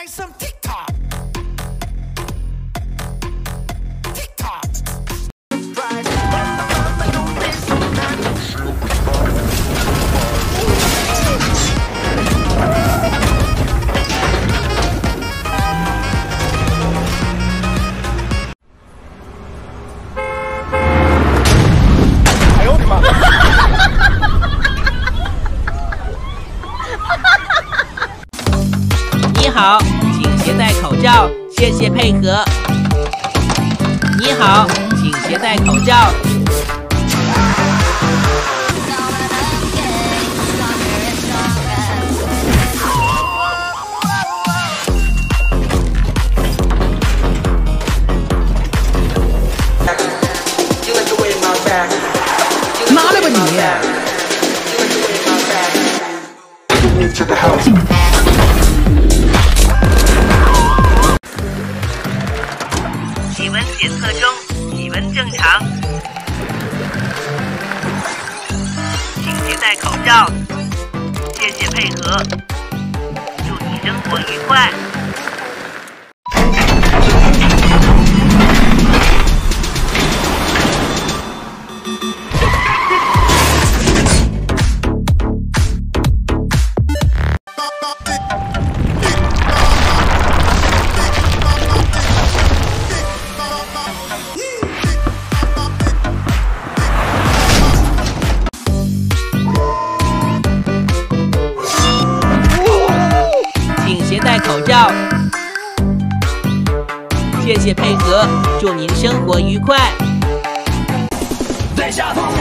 make some TikTok. TikTok. 你好，请携带口罩，谢谢配合。你好，请携带口罩。拿来吧你！检测中，体温正常。请佩戴口罩，谢谢配合。祝你生活愉快。下方。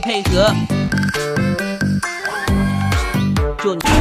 配合。祝你。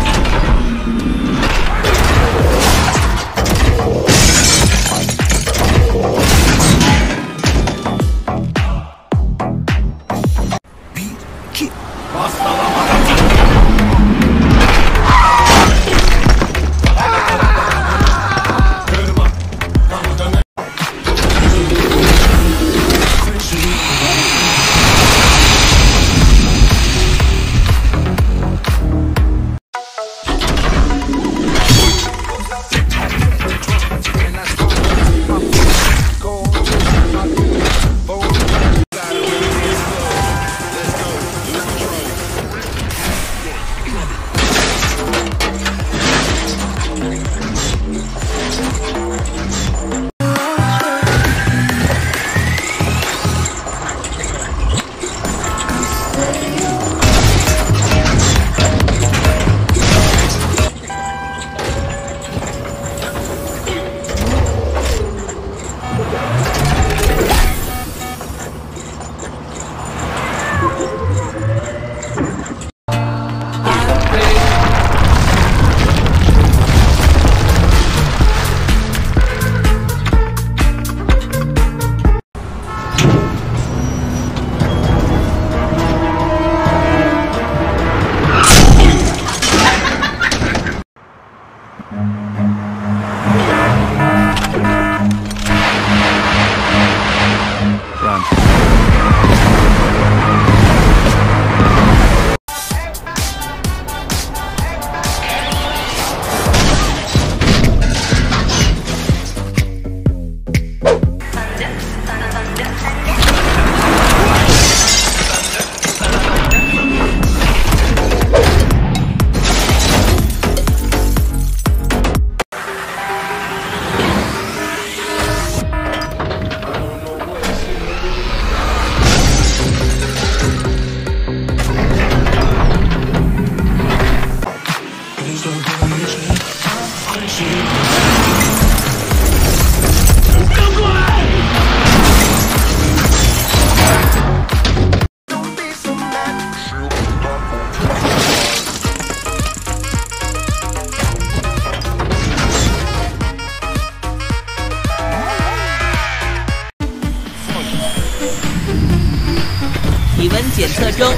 体温检测中，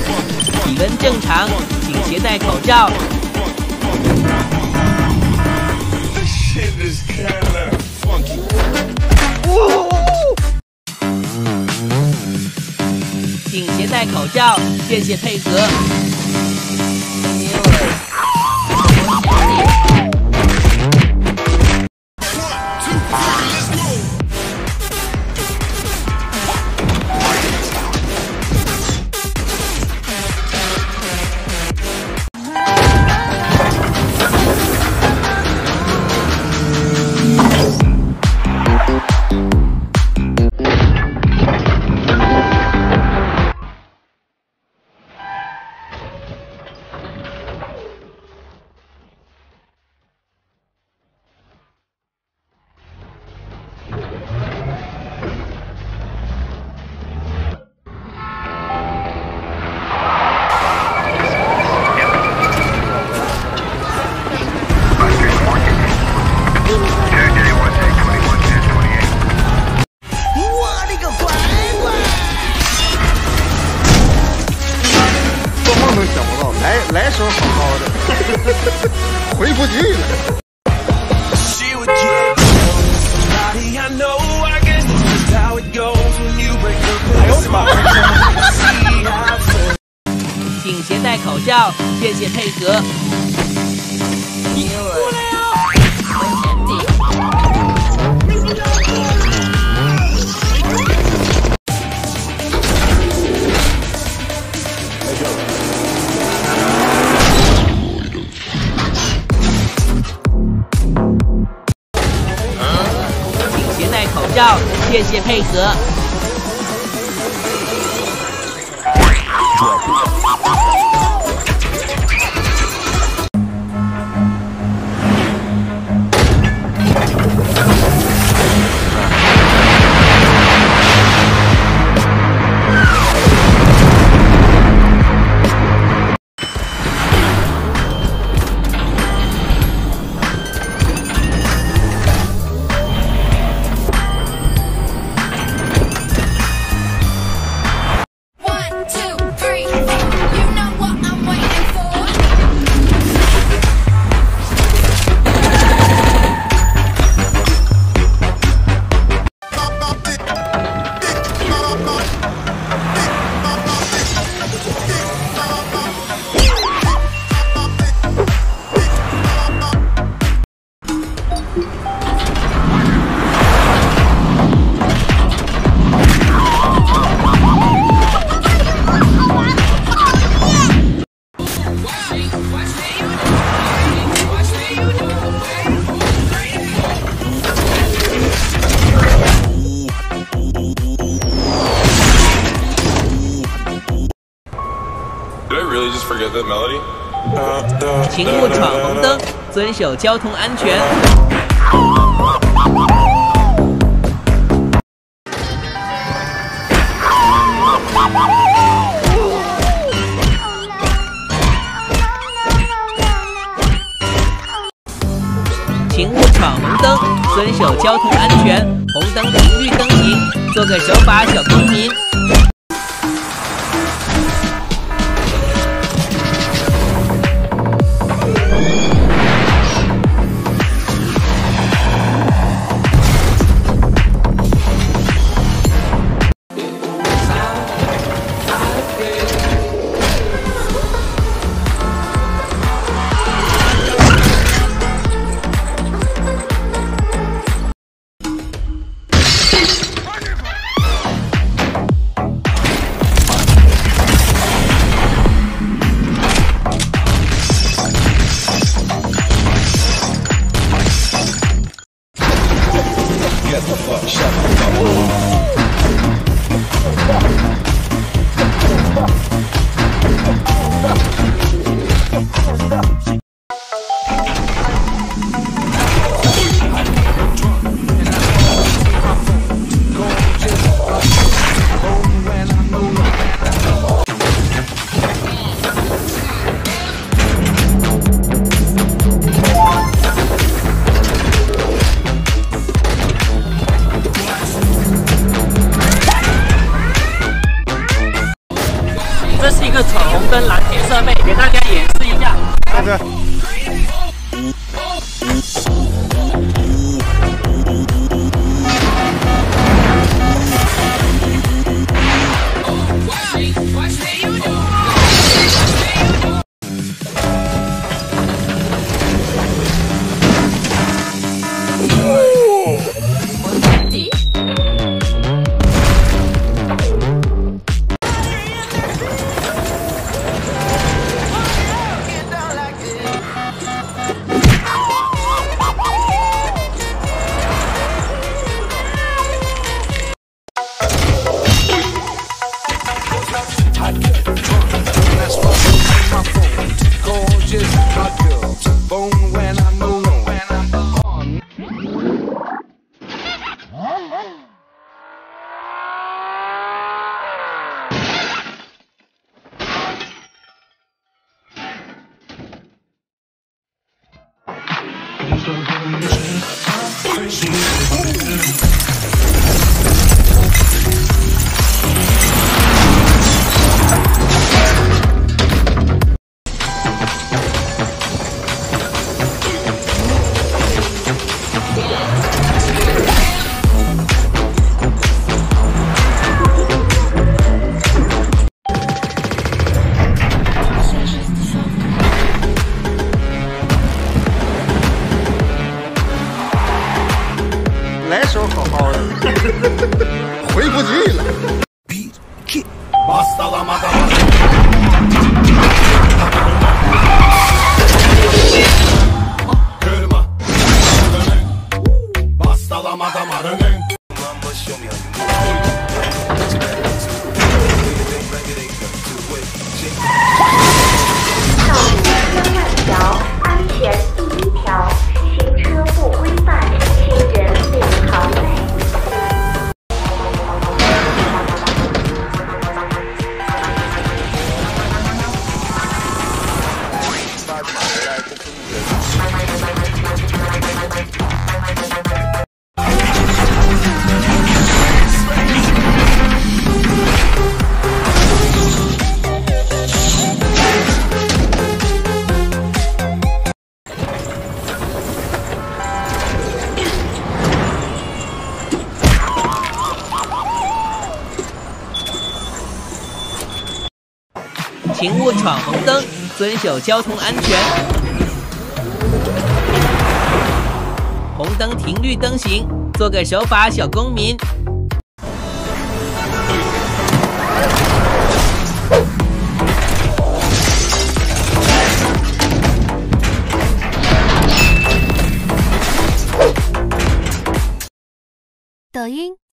体温正常，请携带口罩。请携带口罩，谢谢配合。携带口罩，谢谢配合。请携带口罩，谢谢配合。遵守交通安全。请勿闯红灯，遵守交通安全。红灯停绿灯行，做个守法小公民。это 请勿闯红灯，遵守交通安全。红灯停绿灯行，做个守法小公民。抖音。